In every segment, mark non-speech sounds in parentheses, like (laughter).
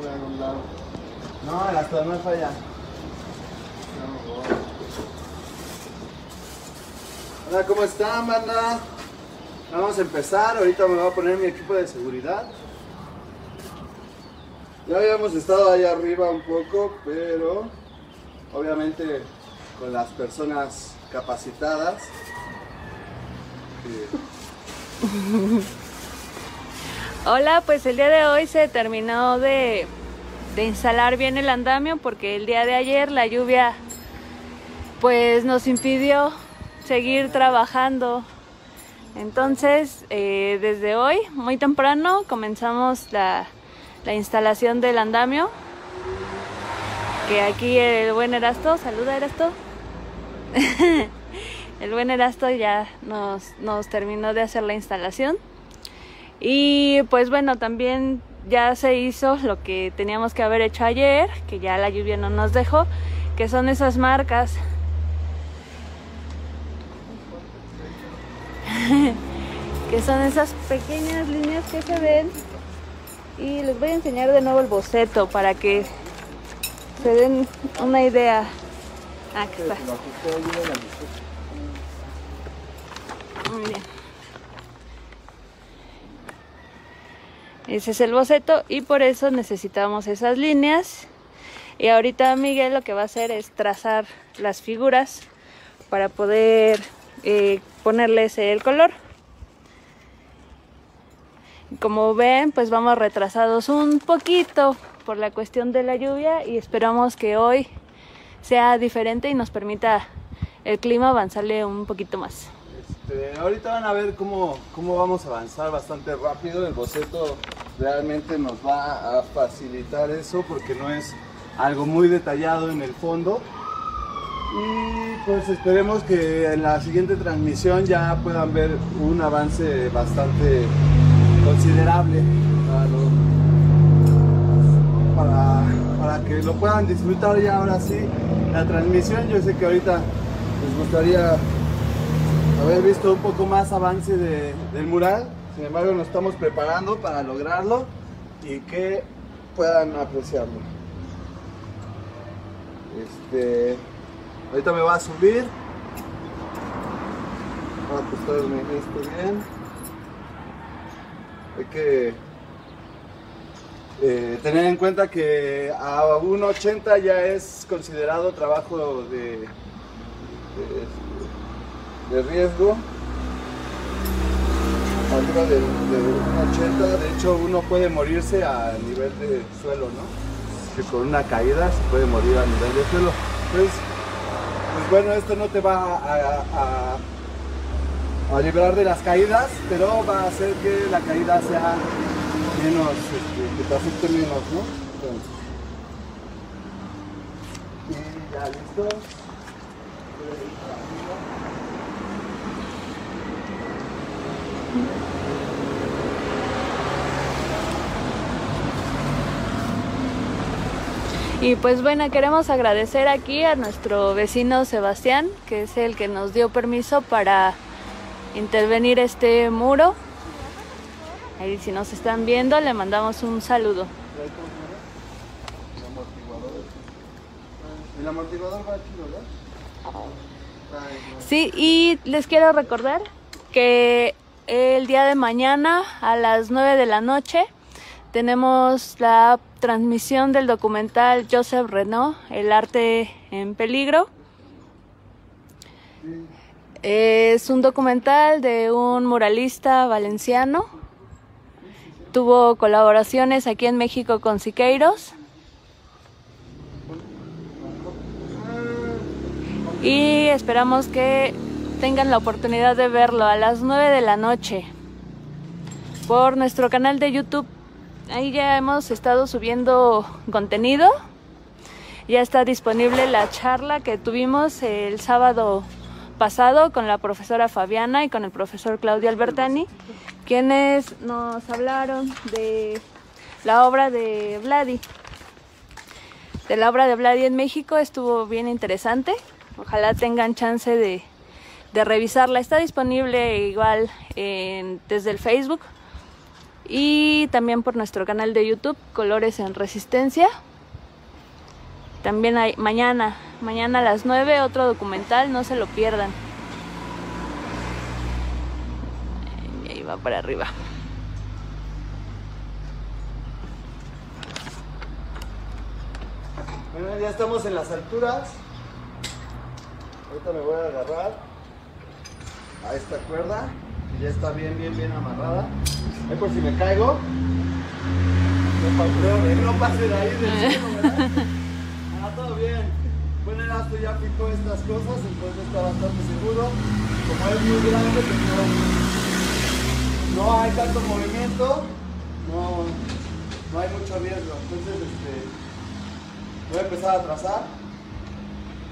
un lado. No, el actor no falla. Hola, ¿cómo están, banda? Vamos a empezar. Ahorita me voy a poner mi equipo de seguridad. Ya habíamos estado ahí arriba un poco, pero obviamente con las personas capacitadas. (laughs) Hola, pues el día de hoy se terminó de, de instalar bien el andamio porque el día de ayer la lluvia pues nos impidió seguir trabajando. Entonces, eh, desde hoy, muy temprano, comenzamos la, la instalación del andamio. Que aquí el buen Erasto, saluda Erasto. (laughs) el buen Erasto ya nos, nos terminó de hacer la instalación. Y pues bueno, también ya se hizo lo que teníamos que haber hecho ayer, que ya la lluvia no nos dejó, que son esas marcas. (laughs) que son esas pequeñas líneas que se ven. Y les voy a enseñar de nuevo el boceto para que se den una idea. Ah, aquí está. en la luz. Muy bien. Ese es el boceto y por eso necesitamos esas líneas. Y ahorita Miguel lo que va a hacer es trazar las figuras para poder eh, ponerles el color. Como ven, pues vamos retrasados un poquito por la cuestión de la lluvia y esperamos que hoy sea diferente y nos permita el clima avanzarle un poquito más. Este, ahorita van a ver cómo, cómo vamos a avanzar bastante rápido. El boceto realmente nos va a facilitar eso porque no es algo muy detallado en el fondo. Y pues esperemos que en la siguiente transmisión ya puedan ver un avance bastante considerable para, para que lo puedan disfrutar ya ahora sí la transmisión. Yo sé que ahorita les gustaría haber visto un poco más avance de- del mural. Sin embargo, nos estamos preparando para lograrlo y que puedan apreciarlo. Este, ahorita me va a subir. Voy a ajustarme esto bien. Hay que eh, tener en cuenta que a 1.80 ya es considerado trabajo de, de- de riesgo arriba de, de 1,80 de hecho uno puede morirse a nivel de suelo no que con una caída se puede morir a nivel de suelo. Pues, pues bueno esto no te va a, a- librar de las caídas pero va a hacer que la caída sea menos este, que te afecte menos no y ya listo Y pues bueno, queremos agradecer aquí a nuestro vecino Sebastián, que es el que nos dio permiso para intervenir este muro. Ahí si nos están viendo, le mandamos un saludo. El amortiguador. El amortiguador va aquí, ¿verdad? Sí, y les quiero recordar que el día de mañana a las 9 de la noche tenemos la transmisión del documental Joseph Renault, El arte en peligro. Es un documental de un muralista valenciano. Tuvo colaboraciones aquí en México con Siqueiros. Y esperamos que tengan la oportunidad de verlo a las 9 de la noche por nuestro canal de YouTube. Ahí ya hemos estado subiendo contenido. Ya está disponible la charla que tuvimos el sábado pasado con la profesora Fabiana y con el profesor Claudio Albertani, quienes nos hablaron de la obra de Vladi. De la obra de Vladi en México estuvo bien interesante. Ojalá tengan chance de, de revisarla. Está disponible igual en- desde el Facebook y también por nuestro canal de YouTube Colores en Resistencia. También hay mañana, mañana a las 9 otro documental, no se lo pierdan. Y ahí va para arriba. Bueno, ya estamos en las alturas. Ahorita me voy a agarrar a esta cuerda, que ya está bien, bien, bien amarrada. Es por si me caigo. No, no pase de ahí del cielo, ¿verdad? (laughs) Ah, todo bien. Bueno, el astro ya picó estas cosas, entonces está bastante seguro. Como es muy grande, pues no, no hay tanto movimiento, no, no hay mucho riesgo. Entonces, este, voy a empezar a trazar.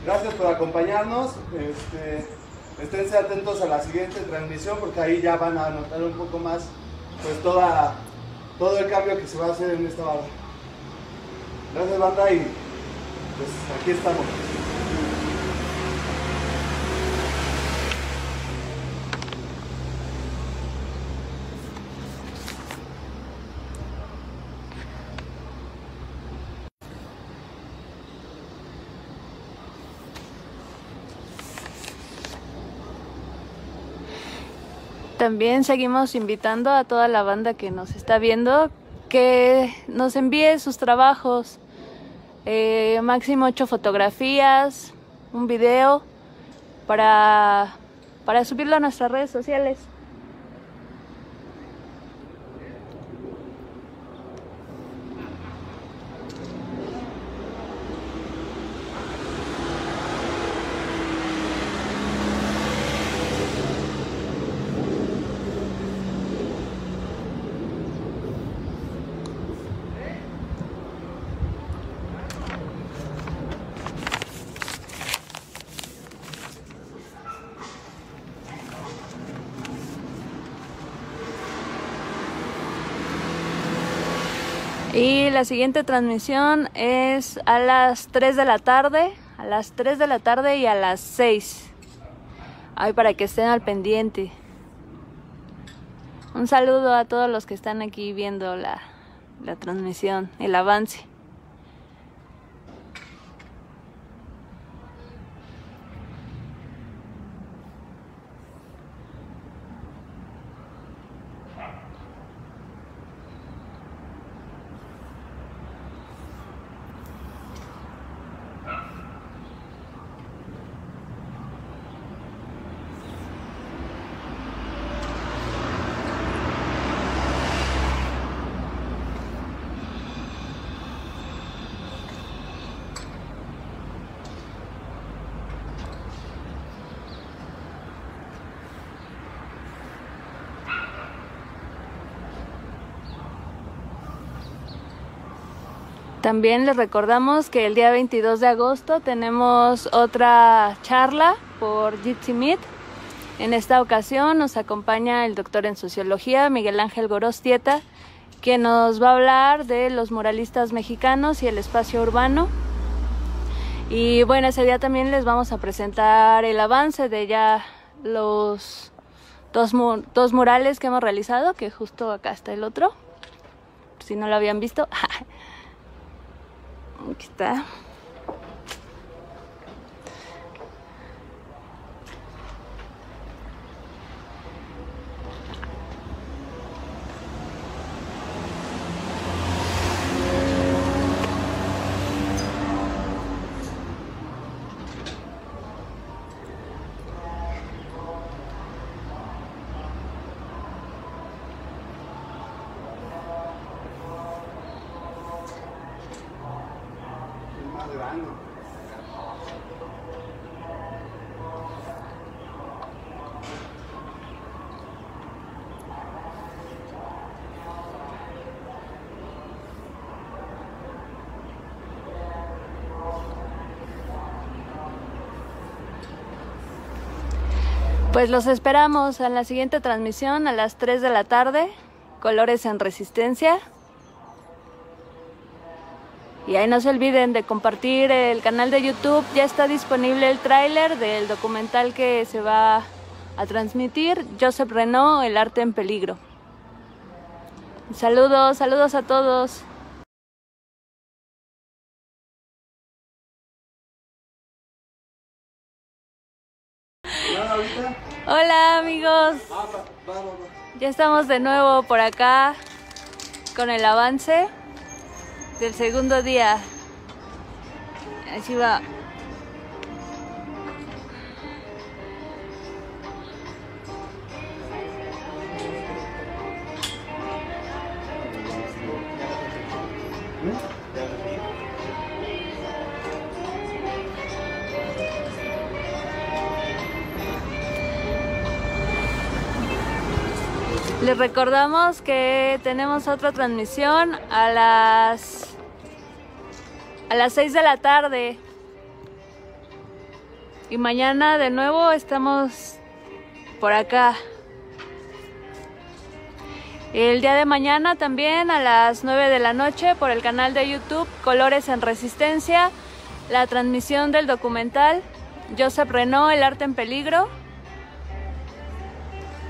Gracias por acompañarnos. Este, esténse atentos a la siguiente transmisión porque ahí ya van a notar un poco más pues toda, todo el cambio que se va a hacer en esta barra. Gracias banda y pues aquí estamos. También seguimos invitando a toda la banda que nos está viendo que nos envíe sus trabajos, eh, máximo ocho fotografías, un video para, para subirlo a nuestras redes sociales. Y la siguiente transmisión es a las 3 de la tarde, a las 3 de la tarde y a las 6. Ay, para que estén al pendiente. Un saludo a todos los que están aquí viendo la, la transmisión, el avance. También les recordamos que el día 22 de agosto tenemos otra charla por Jitsi Meet. En esta ocasión nos acompaña el doctor en sociología Miguel Ángel Gorostieta, que nos va a hablar de los muralistas mexicanos y el espacio urbano. Y bueno, ese día también les vamos a presentar el avance de ya los dos, dos murales que hemos realizado, que justo acá está el otro, si no lo habían visto. (laughs) Aquí Pues los esperamos en la siguiente transmisión a las 3 de la tarde, Colores en Resistencia. Y ahí no se olviden de compartir el canal de YouTube. Ya está disponible el tráiler del documental que se va a transmitir, Joseph Renault, El arte en peligro. Saludos, saludos a todos. Hola amigos. Ya estamos de nuevo por acá con el avance del segundo día. Así va. Recordamos que tenemos otra transmisión a las a las 6 de la tarde. Y mañana de nuevo estamos por acá. El día de mañana también a las 9 de la noche por el canal de YouTube Colores en Resistencia, la transmisión del documental Joseph Renault, El Arte en Peligro.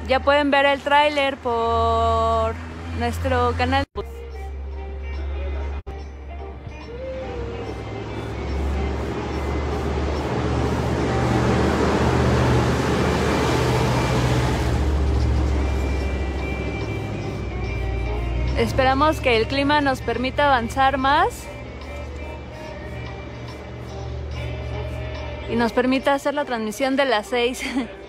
Ya pueden ver el tráiler por nuestro canal. Esperamos que el clima nos permita avanzar más y nos permita hacer la transmisión de las 6. (laughs)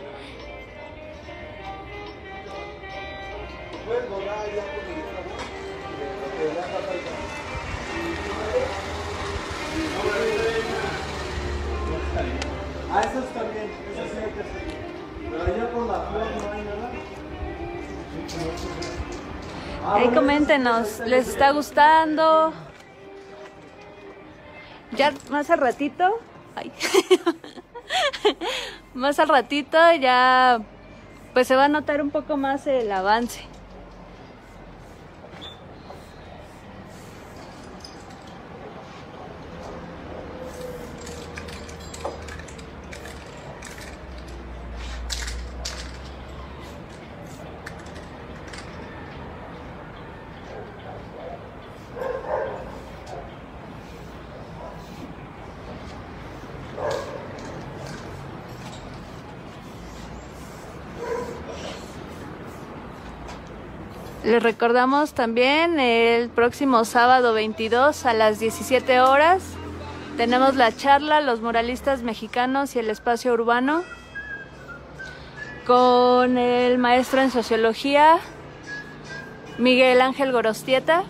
¿les está gustando? Ya más al ratito, (laughs) más al ratito ya pues se va a notar un poco más el avance. Les recordamos también el próximo sábado 22 a las 17 horas tenemos la charla Los muralistas mexicanos y el espacio urbano con el maestro en sociología Miguel Ángel Gorostieta.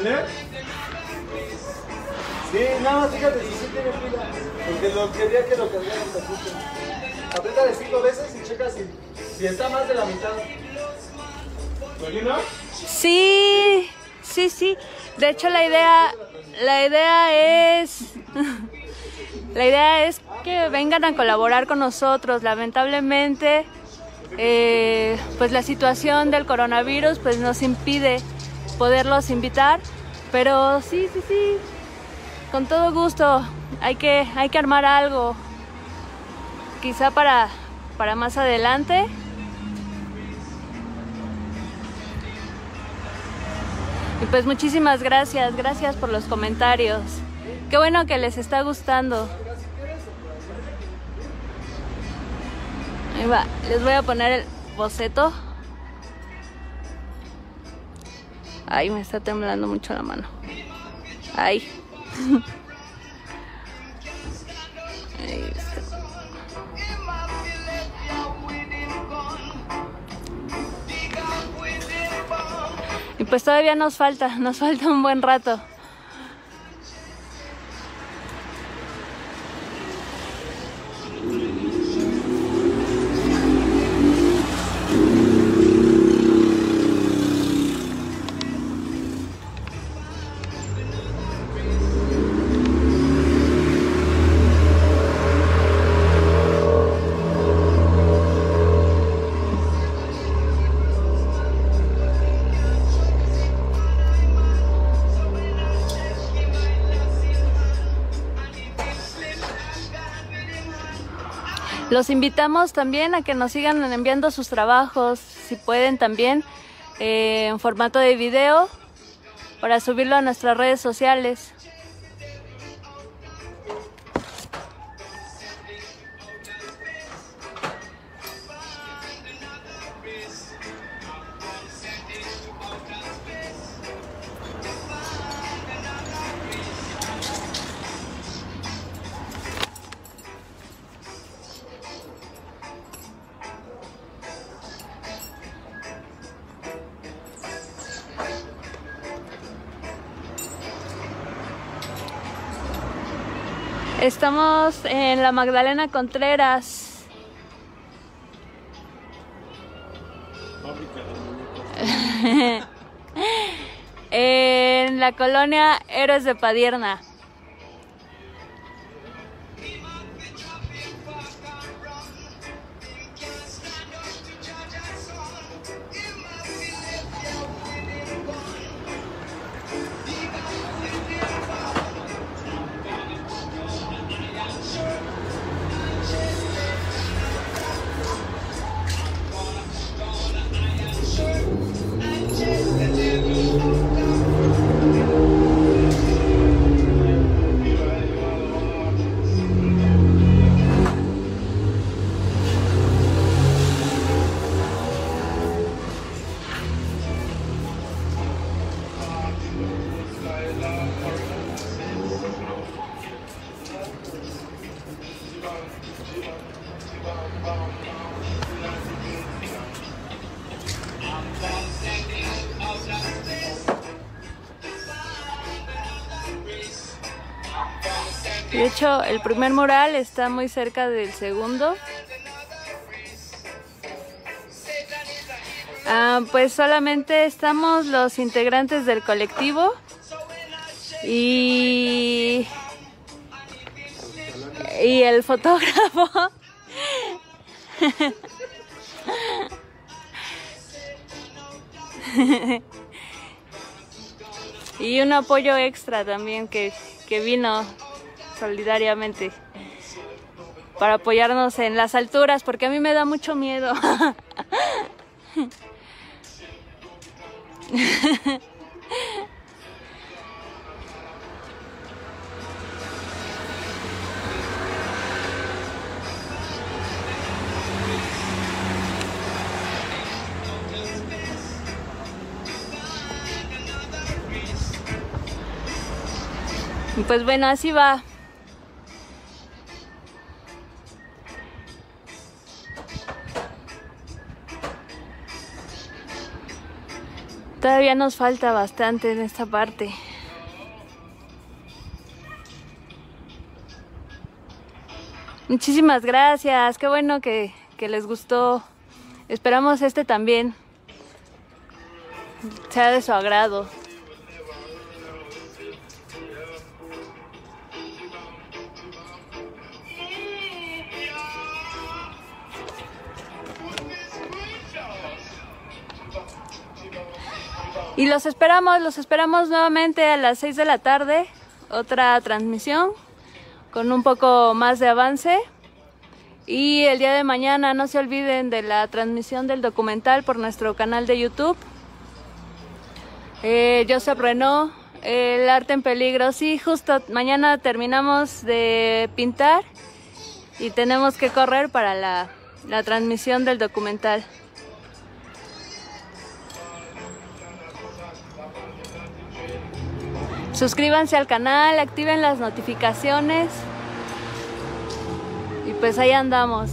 ¿Lo puedo prender? Sí, más fíjate si sí tiene pila. Porque lo quería que lo cargaran tantito. Apriétale cinco veces y checa si, está más de la mitad. ¿Lo no? Sí, sí, sí. De hecho la idea, la idea es, (laughs) la idea es que vengan a colaborar con nosotros. Lamentablemente, eh, pues la situación del coronavirus pues nos impide poderlos invitar, pero sí, sí, sí, con todo gusto. Hay que, hay que armar algo, quizá para, para más adelante. Y pues muchísimas gracias, gracias por los comentarios. Qué bueno que les está gustando. Ahí va, les voy a poner el boceto. Ay, me está temblando mucho la mano. Ay. (laughs) Y pues todavía nos falta, nos falta un buen rato. Los invitamos también a que nos sigan enviando sus trabajos, si pueden también, eh, en formato de video, para subirlo a nuestras redes sociales. Estamos en la Magdalena Contreras. (laughs) en la colonia Héroes de Padierna. De hecho, el primer mural está muy cerca del segundo. Ah, pues solamente estamos los integrantes del colectivo y, y el fotógrafo. (laughs) y un apoyo extra también que, que vino solidariamente para apoyarnos en las alturas, porque a mí me da mucho miedo. Pues bueno, así va. Todavía nos falta bastante en esta parte. Muchísimas gracias, qué bueno que, que les gustó. Esperamos este también sea de su agrado. Y los esperamos, los esperamos nuevamente a las 6 de la tarde, otra transmisión con un poco más de avance. Y el día de mañana no se olviden de la transmisión del documental por nuestro canal de YouTube. Eh, Joseph Renault, El arte en peligro. Sí, justo mañana terminamos de pintar y tenemos que correr para la, la transmisión del documental. Suscríbanse al canal, activen las notificaciones. Y pues ahí andamos.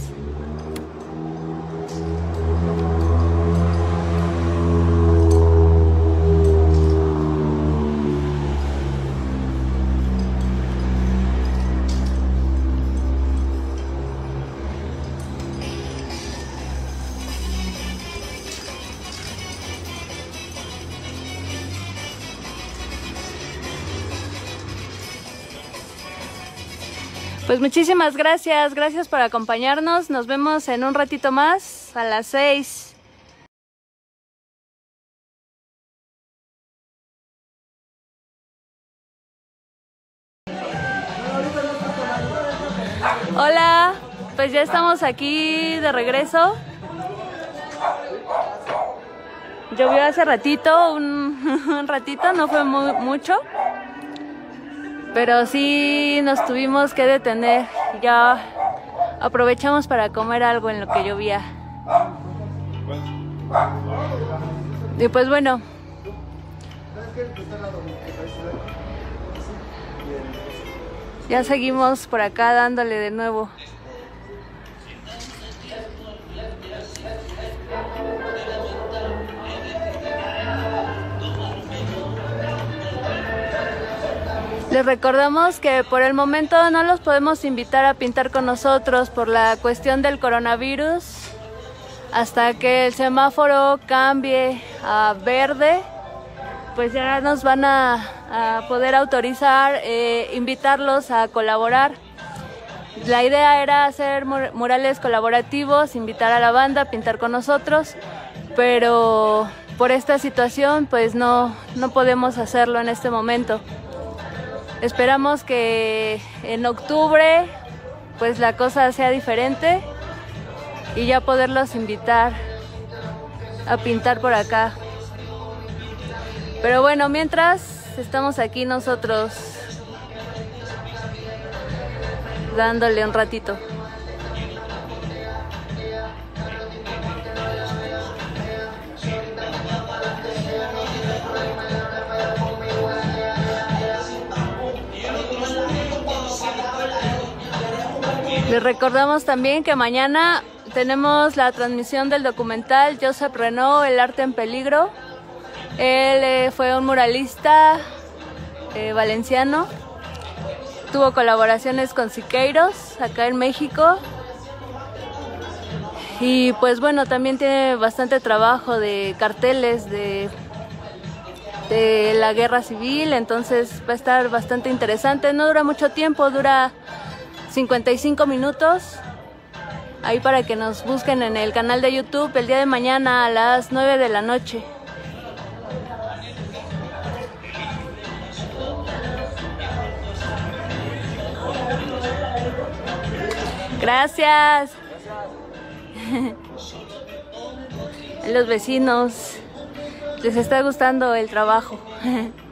Pues muchísimas gracias, gracias por acompañarnos. Nos vemos en un ratito más a las 6. Hola. pues ya estamos aquí de regreso. Llovió hace ratito, un, (laughs) ratito, no fue mucho. Pero sí nos tuvimos que detener. Ya aprovechamos para comer algo en lo que llovía. Y pues bueno. Ya seguimos por acá dándole de nuevo. Les recordamos que por el momento no los podemos invitar a pintar con nosotros por la cuestión del coronavirus hasta que el semáforo cambie a verde pues ya nos van a, poder autorizar, eh, invitarlos a colaborar. La idea era hacer murales colaborativos, invitar a la banda a pintar con nosotros, pero por esta situación pues no, no podemos hacerlo en este momento. Esperamos que en octubre pues la cosa sea diferente y ya poderlos invitar a pintar por acá. Pero bueno, mientras estamos aquí nosotros dándole un ratito. Les recordamos también que mañana tenemos la transmisión del documental Joseph Renault, El arte en peligro. Él eh, fue un muralista eh, valenciano. Tuvo colaboraciones con Siqueiros acá en México. Y pues bueno, también tiene bastante trabajo de carteles de la guerra civil, entonces va a estar bastante interesante. No dura mucho tiempo, dura 55 minutos. Ahí para que nos busquen en el canal de YouTube el día de mañana a las 9 de la noche. Gracias. A (laughs) los vecinos les está gustando el trabajo. (laughs)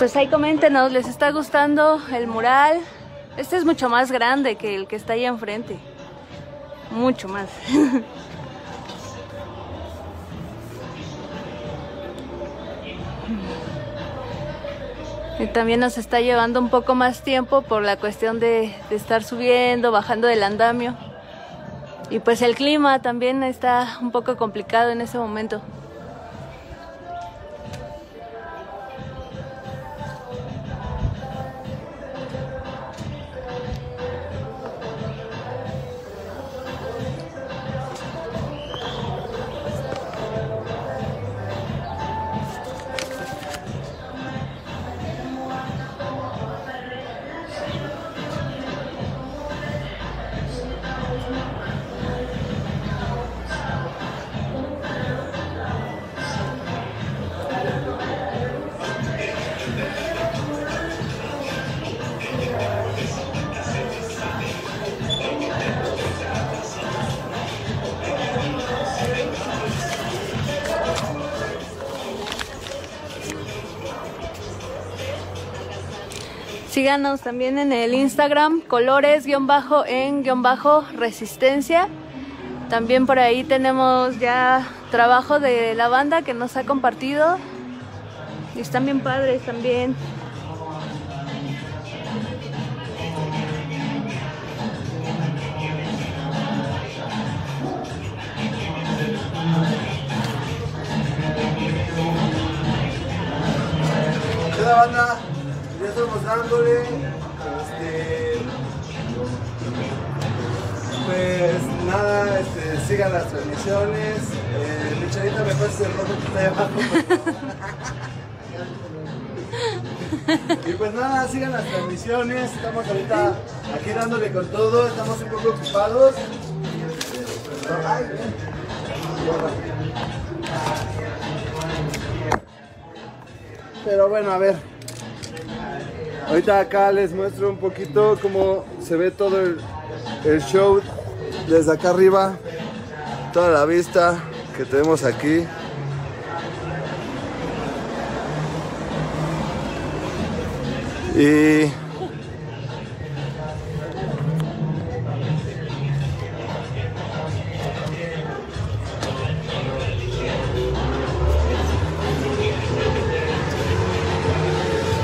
Pues ahí coméntenos, ¿les está gustando el mural? Este es mucho más grande que el que está ahí enfrente. Mucho más. (laughs) y también nos está llevando un poco más tiempo por la cuestión de, de estar subiendo, bajando del andamio. Y pues el clima también está un poco complicado en ese momento. Síganos también en el Instagram, colores-en-resistencia. También por ahí tenemos ya trabajo de la banda que nos ha compartido. Y están bien padres también. ¿Qué banda? Dándole. Este, pues nada, este, sigan las transmisiones. Eh, Michelita, me el rojo que está ahí y pues nada, sigan las transmisiones. Estamos ahorita aquí dándole con todo. Estamos un poco ocupados. Pero bueno, a ver. Ahorita acá les muestro un poquito cómo se ve todo el, el show desde acá arriba. Toda la vista que tenemos aquí. Y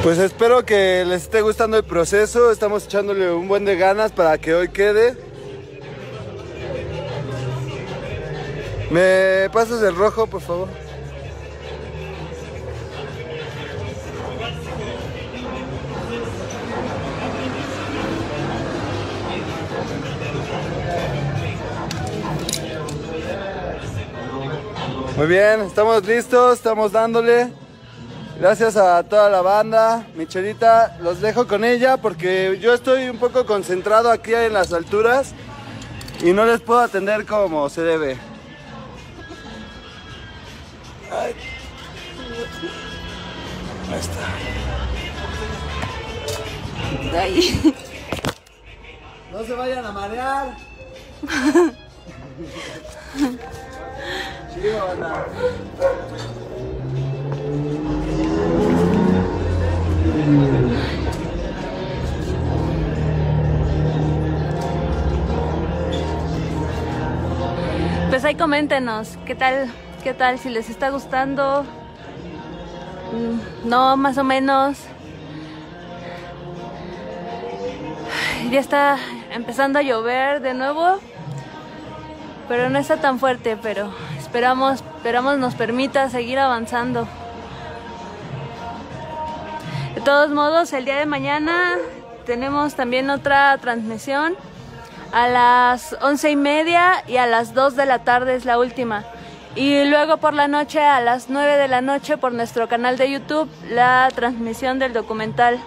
Pues espero que les esté gustando el proceso. Estamos echándole un buen de ganas para que hoy quede. ¿Me pasas el rojo, por favor? Muy bien, estamos listos, estamos dándole. Gracias a toda la banda. Michelita, los dejo con ella porque yo estoy un poco concentrado aquí en las alturas y no les puedo atender como se debe. Ahí está. Ay. No se vayan a marear. (laughs) Sí, Pues ahí coméntenos, ¿qué tal? ¿Qué tal? Si les está gustando. Mm, No, más o menos. Ya está empezando a llover de nuevo. Pero no está tan fuerte, pero esperamos, esperamos nos permita seguir avanzando. Todos modos, el día de mañana tenemos también otra transmisión a las once y media y a las 2 de la tarde es la última. Y luego por la noche a las 9 de la noche por nuestro canal de YouTube la transmisión del documental.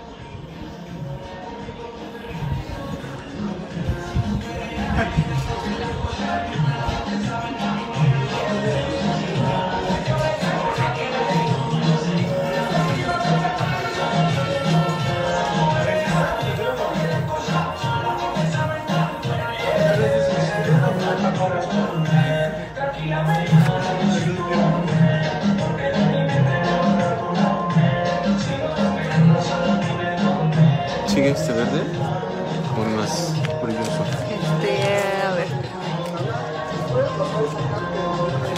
¿Sigue este verde? ¿O más brilloso? Este, a ver.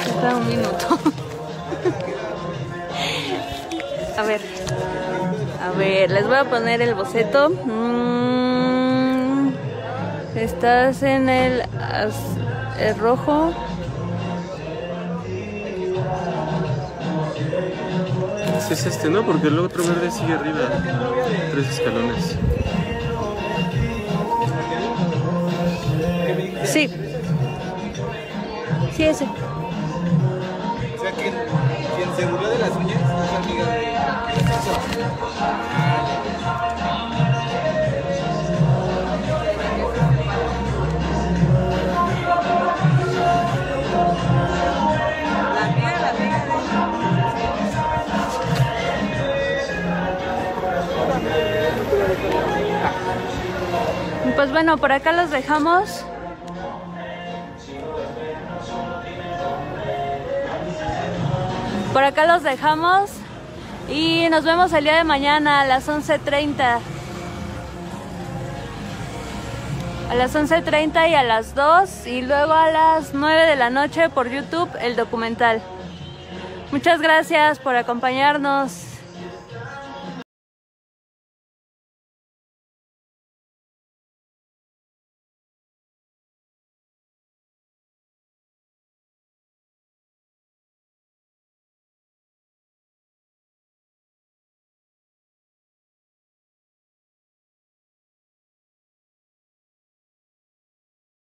Espera un minuto. (laughs) A ver. A ver, les voy a poner el boceto. Mm, estás en el, el rojo. Es este, ¿no? Porque el otro verde sigue arriba. Tres escalones. Sí. Sí, ese. O sea, quien, quien se burló de las uñas es amiga. Pues bueno, por acá los dejamos. Por acá los dejamos. Y nos vemos el día de mañana a las 11.30. A las 11.30 y a las 2. Y luego a las 9 de la noche por YouTube el documental. Muchas gracias por acompañarnos.